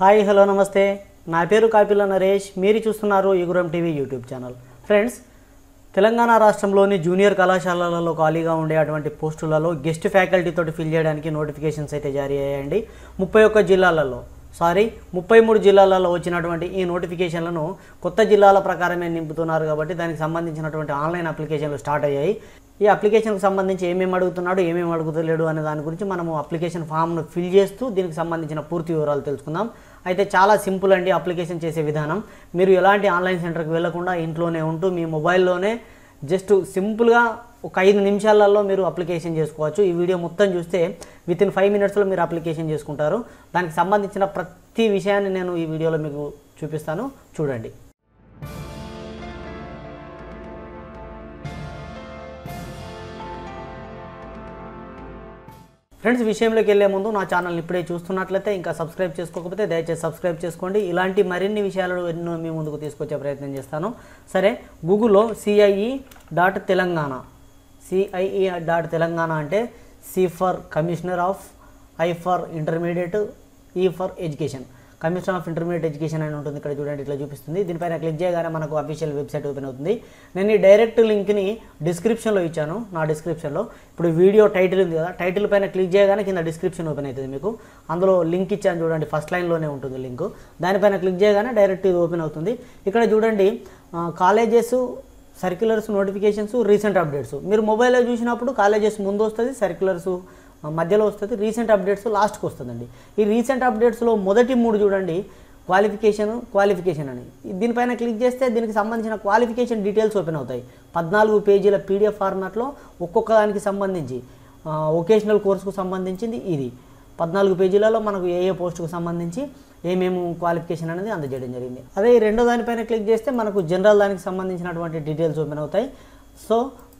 Hi hello నమస్తే. నా పేరు కాపిల నరేష్. మీరు చూస్తున్నారు యుగురం TV YouTube channel. Friends Telangana రాష్ట్రంలోని జూనియర్ కళాశాలలలో ఖాళీగా ఉండే అటువంటి పోస్టులలో గెస్ట్ ఫ్యాకల్టీతో ఫిల్ చేయడానికి నోటిఫికేషన్స్ అయితే జారీ అయ్యాయండి. ముప్పై ఒక్క జిల్లాలలో సారీ ముప్పై మూడు జిల్లాలలో వచ్చినటువంటి ఈ నోటిఫికేషన్లను కొత్త జిల్లాల ప్రకారమే నింపుతున్నారు కాబట్టి దానికి సంబంధించినటువంటి ఆన్లైన్ అప్లికేషన్లు స్టార్ట్ అయ్యాయి. ఈ అప్లికేషన్కి సంబంధించి ఏమేమి అడుగుతున్నాడు ఏమేమి అడుగుతలేడు అనే దాని గురించి మనము అప్లికేషన్ ఫామ్ను ఫిల్ చేస్తూ దీనికి సంబంధించిన పూర్తి వివరాలు తెలుసుకుందాం. అయితే చాలా సింపుల్ అండి అప్లికేషన్ చేసే విధానం. మీరు ఎలాంటి ఆన్లైన్ సెంటర్కి వెళ్ళకుండా ఇంట్లోనే ఉంటూ మీ మొబైల్లోనే జస్ట్ సింపుల్గా ఒక ఐదు నిమిషాలలో మీరు అప్లికేషన్ చేసుకోవచ్చు. ఈ వీడియో మొత్తం చూస్తే విత్ ఇన్ ఫైవ్ మినిట్స్లో మీరు అప్లికేషన్ చేసుకుంటారు. దానికి సంబంధించిన ప్రతి విషయాన్ని నేను ఈ వీడియోలో మీకు చూపిస్తాను. చూడండి. ఫ్రెండ్స్ విషయంలోకి వెళ్ళే ముందు నా ఛానల్ ఇప్పుడే చూస్తున్నట్లయితే ఇంకా సబ్స్క్రైబ్ చేసుకోకపోతే దయచేసి సబ్స్క్రైబ్ చేసుకోండి. ఇలాంటి మరిన్ని విషయాలు ఎన్నో మీ ముందుకు తీసుకొచ్చే ప్రయత్నం చేస్తాను. సరే గూగుల్లో CIE dot Telangana CIE dot Telangana అంటే C for commissioner of I for intermediate E for education commission of intermediate education అని ఉంటుంది ఇక్కడ చూడండి ఇట్లా చూపిస్తుంది. దీనిపైన క్లిక్ చేయగానే మనకు అఫీషియల్ వెబ్సైట్ ఓపెన్ అవుతుంది. నేను ఈ డైరెక్ట్ లింక్ని డిస్క్రిప్షన్లో ఇచ్చాను నా డిస్క్రిప్షన్లో ఇప్పుడు వీడియో టైటిల్ ఉంది కదా టైటిల్ పైన క్లిక్ చేయగానే కింద డిస్క్రిప్షన్ ఓపెన్ అవుతుంది మీకు. అందులో లింక్ ఇచ్చాను చూడండి ఫస్ట్ లైన్లోనే ఉంటుంది లింక్ దానిపైన క్లిక్ చేయగానే డైరెక్ట్ ఇది ఓపెన్ అవుతుంది. ఇక్కడ చూడండి colleges circulars notifications recent updates. మీరు మొబైల్లో చూసినప్పుడు కాలేజెస్ ముందు వస్తుంది సర్క్యులర్స్ మధ్యలో వస్తుంది రీసెంట్ అప్డేట్స్ లాస్ట్కి వస్తుందండి. ఈ రీసెంట్ అప్డేట్స్లో మొదటి మూడు చూడండి క్వాలిఫికేషన్ క్వాలిఫికేషన్ అని. దీనిపైన క్లిక్ చేస్తే దీనికి సంబంధించిన క్వాలిఫికేషన్ డీటెయిల్స్ ఓపెన్ అవుతాయి. పద్నాలుగు పేజీల పీడిఎఫ్ ఫార్మాట్లో ఒక్కొక్క దానికి సంబంధించి వొకేషనల్ కోర్సుకు సంబంధించింది ఇది. పద్నాలుగు పేజీలలో మనకు ఏ ఏ పోస్టుకు సంబంధించి ఏమేమి క్వాలిఫికేషన్ అనేది అందజేయడం జరిగింది. అదే రెండో దానిపైన క్లిక్ చేస్తే మనకు జనరల్ దానికి సంబంధించినటువంటి డీటెయిల్స్ ఓపెన్ అవుతాయి. సో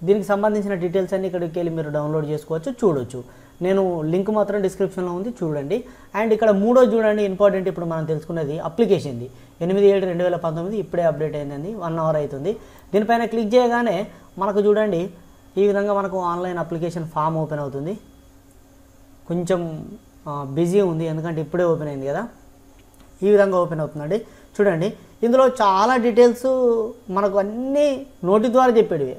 దీనికి సంబంధించిన డీటెయిల్స్ అన్ని ఇక్కడికి వెళ్ళి మీరు డౌన్లోడ్ చేసుకోవచ్చు చూడొచ్చు. నేను లింక్ మాత్రం డిస్క్రిప్షన్లో ఉంది చూడండి. అండ్ ఇక్కడ మూడో చూడండి ఇంపార్టెంట్ ఇప్పుడు మనం తెలుసుకున్నది అప్లికేషన్ది. ఎనిమిది ఏడు రెండు వేల పంతొమ్మిది ఇప్పుడే అప్డేట్ అయిందండి వన్ అవర్ అవుతుంది. దీనిపైన క్లిక్ చేయగానే మనకు చూడండి ఈ విధంగా మనకు ఆన్లైన్ అప్లికేషన్ ఫామ్ ఓపెన్ అవుతుంది. కొంచెం బిజీ ఉంది ఎందుకంటే ఇప్పుడే ఓపెన్ అయింది కదా. ఈ విధంగా ఓపెన్ అవుతుందండి. చూడండి ఇందులో చాలా డీటెయిల్స్ మనకు అన్నీ నోటి ద్వారా చెప్పేటివి.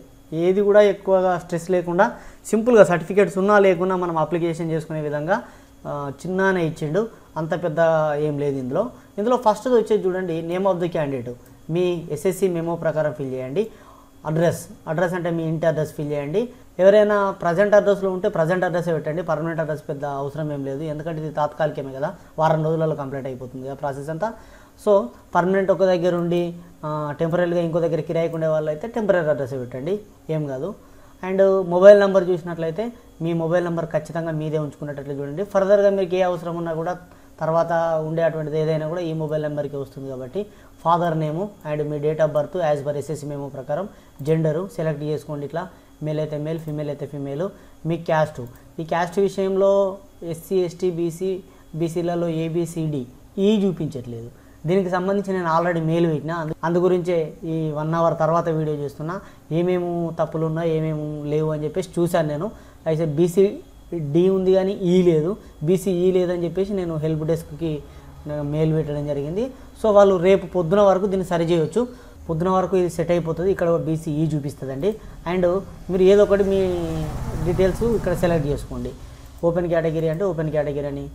ఏది కూడా ఎక్కువగా స్ట్రెస్ లేకుండా సింపుల్గా సర్టిఫికేట్స్ ఉన్నా లేకున్నా మనం అప్లికేషన్ చేసుకునే విధంగా ఆ, చిన్ననే ఇచ్చిండు. అంత పెద్ద ఏం లేదు ఇందులో. ఇందులో ఫస్ట్ వచ్చేది చూడండి నేమ్ ఆఫ్ ది క్యాండిడేట్ మీ ఎస్ఎస్సి మెమో ప్రకారం ఫిల్ చేయండి. అడ్రస్ అడ్రస్ అంటే మీ ఇంటి అడ్రస్ ఫిల్ చేయండి. ఎవరైనా ప్రజెంట్ అడ్రస్లో ఉంటే ప్రజెంట్ అడ్రస్ పెట్టండి. పర్మనెంట్ అడ్రస్ పెద్ద అవసరం ఏం లేదు. ఎందుకంటే ఇది తాత్కాలికమే కదా. వారం రోజులలో కంప్లీట్ అయిపోతుంది ఆ ప్రాసెస్ అంతా. సో పర్మనెంట్ ఒక దగ్గర ఉండి టెంపరీగా ఇంకో దగ్గర కిరాయికి ఉండే వాళ్ళు అయితే టెంపరీ అడ్రస్ పెట్టండి. ఏం కాదు. అండ్ మొబైల్ నెంబర్ చూసినట్లయితే మీ మొబైల్ నెంబర్ ఖచ్చితంగా మీదే ఉంచుకున్నట్లు చూడండి. ఫర్దర్గా మీకు ఏ అవసరం ఉన్నా కూడా తర్వాత ఉండేటువంటిది ఏదైనా కూడా ఈ మొబైల్ నెంబర్కి వస్తుంది కాబట్టి father name and me date of birth as per SSC memo ప్రకారం జెండరు సెలెక్ట్ చేసుకోండి ఇట్లా. మేల్ అయితే మేల్ ఫిమేల్ అయితే ఫిమేల్. మీ క్యాస్ట్. ఈ క్యాస్ట్ విషయంలో ఎస్సీ ఎస్టీ బీసీ బీసీలలో ఏబిసిడి ఈ చూపించట్లేదు. దీనికి సంబంధించి నేను ఆల్రెడీ మెయిల్ పెట్టిన. అందు గురించే ఈ వన్ అవర్ తర్వాత వీడియో చేస్తున్నా. ఏమేమి తప్పులు ఉన్నా ఏమేమి లేవు అని చెప్పేసి చూశాను నేను. అయితే బీసీ డి ఉంది కానీ ఈ లేదు బీసీ ఈ లేదని చెప్పేసి నేను హెల్ప్ డెస్క్కి మెయిల్ పెట్టడం జరిగింది. సో వాళ్ళు రేపు పొద్దున వరకు దీన్ని సరి చేయొచ్చు. పొద్దున వరకు ఇది సెట్ అయిపోతుంది. ఇక్కడ బీసీ ఈ చూపిస్తుందండి. అండ్ మీరు ఏదో ఒకటి మీ డీటెయిల్స్ ఇక్కడ సెలెక్ట్ చేసుకోండి. ఓపెన్ కేటగిరీ అంటే ఓపెన్ కేటగిరీ అని.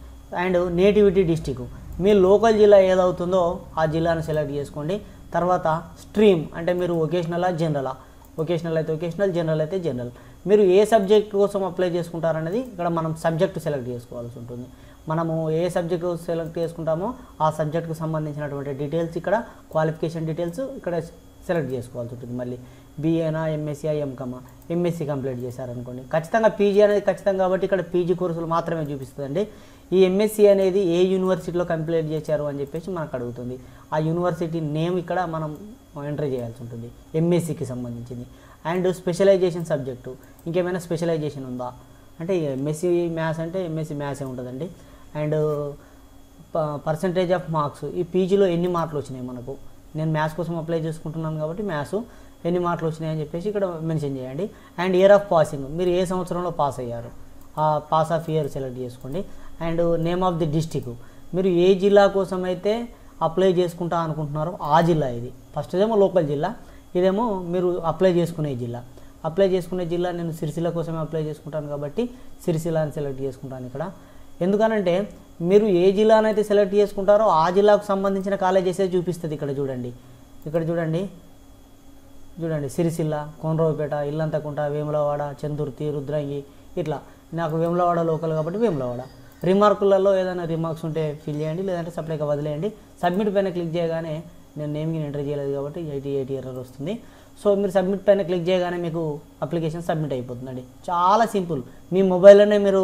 And nativity district. Me local జిల్లా ఏదవుతుందో ఆ జిల్లాను సెలెక్ట్ చేసుకోండి. తర్వాత స్ట్రీమ్ అంటే మీరు ఒకేషనలా జనరలా. వొకేషనల్ అయితే ఒకేషనల్ జనరల్ అయితే జనరల్. మీరు ఏ సబ్జెక్ట్ కోసం అప్లై చేసుకుంటారనేది ఇక్కడ మనం సబ్జెక్ట్ సెలెక్ట్ చేసుకోవాల్సి ఉంటుంది. మనము ఏ సబ్జెక్టు సెలెక్ట్ చేసుకుంటామో ఆ సబ్జెక్ట్కి సంబంధించినటువంటి డీటెయిల్స్ ఇక్కడ క్వాలిఫికేషన్ డీటెయిల్స్ ఇక్కడ సెలెక్ట్ చేసుకోవాల్సి ఉంటుంది. మళ్ళీ బీఏనా ఎంఎస్సీ ఎంకమా ఎంఎస్సీ కంప్లీట్ చేశారనుకోండి. ఖచ్చితంగా పీజీ అనేది ఖచ్చితంగా కాబట్టి ఇక్కడ పీజీ కోర్సులు మాత్రమే చూపిస్తుందండి. ఈ ఎంఎస్సీ అనేది ఏ యూనివర్సిటీలో కంప్లీట్ చేశారు అని చెప్పేసి మనకు అడుగుతుంది. ఆ యూనివర్సిటీ నేమ్ ఇక్కడ మనం ఎంటర్ చేయాల్సి ఉంటుంది. ఎంఎస్సికి సంబంధించింది. And specialization subject. ఇంకేమైనా స్పెషలైజేషన్ ఉందా? అంటే ఎంఎస్సి మ్యాథ్స్ అంటే ఎంఎస్సి మ్యాథ్సే ఉంటుందండి. And percentage of marks. ఈ పీజీలో ఎన్ని మార్కులు వచ్చినాయి మనకు? నేను మ్యాథ్స్ కోసం అప్లై చేసుకుంటున్నాను కాబట్టి మ్యాథ్స్ ఎన్ని మార్కులు వచ్చినాయి అని చెప్పేసి ఇక్కడ మెన్షన్ చేయండి. And year of passing. మీరు ఏ సంవత్సరంలో పాస్ అయ్యారు? ఆ పాస్ ఆఫ్ ఇయర్ సెలెక్ట్ చేసుకోండి. And name of the district మీరు ఏ జిల్లా కోసం అయితే అప్లై చేసుకుంటా అనుకుంటున్నారో ఆ జిల్లా ఇది. ఫస్ట్ ఏమో లోకల్ జిల్లా. ఇదేమో మీరు అప్లై చేసుకునే జిల్లా. అప్లై చేసుకునే జిల్లా నేను సిరిసిల్ల కోసమే అప్లై చేసుకుంటాను కాబట్టి సిరిసిల్ల అని సెలెక్ట్ చేసుకుంటాను ఇక్కడ. ఎందుకనంటే మీరు ఏ జిల్లానైతే సెలెక్ట్ చేసుకుంటారో ఆ జిల్లాకు సంబంధించిన కాలేజెసే చూపిస్తుంది ఇక్కడ చూడండి. ఇక్కడ చూడండి. చూడండి సిరిసిల్ల కోనరావుపేట ఇల్లంతకుంట వేములవాడ చందుర్తి రుద్రంగి ఇట్లా. నాకు వేములవాడ లోకల్ కాబట్టి వేములవాడ. రిమార్కులలో ఏదైనా రిమార్క్స్ ఉంటే ఫిల్ చేయండి లేదంటే సప్లైగా వదిలేయండి. సబ్మిట్ పైన క్లిక్ చేయగానే నేను నేమ్కి ఎంటర్ చేయలేదు కాబట్టి ఎయిటీ ఎయిటీ ఎర్రర్ వస్తుంది. సో మీరు సబ్మిట్ పైన క్లిక్ చేయగానే మీకు అప్లికేషన్ సబ్మిట్ అయిపోతుందండి. చాలా సింపుల్ మీ మొబైల్లోనే మీరు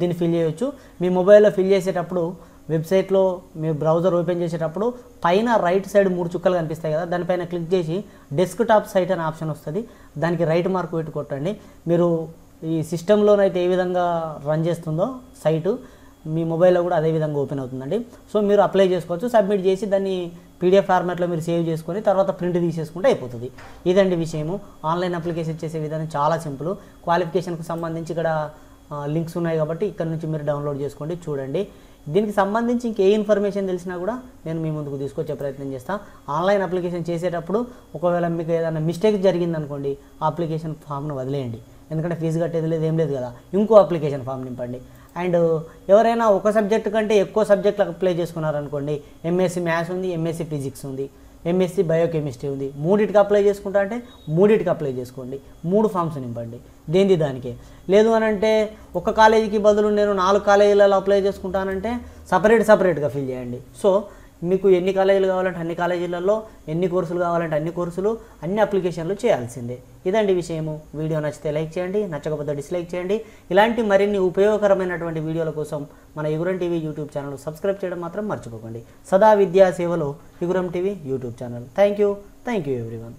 దీన్ని ఫిల్ చేయొచ్చు. మీ మొబైల్లో ఫిల్ చేసేటప్పుడు వెబ్సైట్లో మీ బ్రౌజర్ ఓపెన్ చేసేటప్పుడు పైన రైట్ సైడ్ మూడు చుక్కలు కనిపిస్తాయి కదా దానిపైన క్లిక్ చేసి డెస్క్టాప్ సైట్ అనే ఆప్షన్ వస్తుంది. దానికి రైట్ మార్క్ పెట్టి కొట్టండి మీరు ఈ సిస్టంలోనైతే ఏ విధంగా రన్ చేస్తుందో సైటు మీ మొబైల్లో కూడా అదే విధంగా ఓపెన్ అవుతుందండి. సో మీరు అప్లై చేసుకోవచ్చు. సబ్మిట్ చేసి దాన్ని పీడిఎఫ్ ఫార్మాట్లో మీరు సేవ్ చేసుకొని తర్వాత ప్రింట్ తీసేసుకుంటే అయిపోతుంది. ఇదండి విషయము. ఆన్లైన్ అప్లికేషన్ చేసే విధానం చాలా సింపుల్. క్వాలిఫికేషన్కు సంబంధించి ఇక్కడ లింక్స్ ఉన్నాయి కాబట్టి ఇక్కడ నుంచి మీరు డౌన్లోడ్ చేసుకోండి చూడండి. దీనికి సంబంధించి ఇంకే ఇన్ఫర్మేషన్ తెలిసినా కూడా నేను మీ ముందుకు తీసుకొచ్చే ప్రయత్నం చేస్తాను ఆన్లైన్ అప్లికేషన్ చేసేటప్పుడు ఒకవేళ మీకు ఏదైనా మిస్టేక్ జరిగిందనుకోండి ఆ అప్లికేషన్ ఫామ్ను వదిలేయండి. ఎందుకంటే ఫీజు కట్టేది లేదు ఏం లేదు కదా. ఇంకో అప్లికేషన్ ఫామ్ నింపండి. అండ్ ఎవరైనా ఒక సబ్జెక్ట్ కంటే ఎక్కువ సబ్జెక్టులకు అప్లై చేసుకున్నారనుకోండి ఎంఎస్సి మ్యాథ్స్ ఉంది ఎంఎస్సి ఫిజిక్స్ ఉంది ఎంఎస్సి బయోకెమిస్ట్రీ ఉంది మూడింటికి అప్లై చేసుకుంటా అంటే మూడింటికి అప్లై చేసుకోండి మూడు ఫామ్స్ నింపండి దేనిది దానికే. లేదు అని అంటే ఒక కాలేజీకి బదులు నేను నాలుగు కాలేజీలలో అప్లై చేసుకుంటానంటే సపరేట్ సపరేట్గా ఫిల్ చేయండి. సో మీకు ఎన్ని కాలేజీలు కావాలంటే అన్ని కాలేజీలలో ఎన్ని కోర్సులు కావాలంటే అన్ని కోర్సులు అన్ని అప్లికేషన్లు చేయాల్సిందే. ఇదండి విషయము. వీడియో నచ్చితే లైక్ చేయండి నచ్చకపోతే డిస్లైక్ చేయండి. ఇలాంటి మరిన్ని ఉపయోగకరమైనటువంటి వీడియోల కోసం మన యుగురం టీవీ యూట్యూబ్ ఛానల్ సబ్స్క్రైబ్ చేయడం మాత్రం మర్చిపోకండి. సదా విద్యా సేవలో యుగురం TV YouTube channel. Thank you thank you everyone.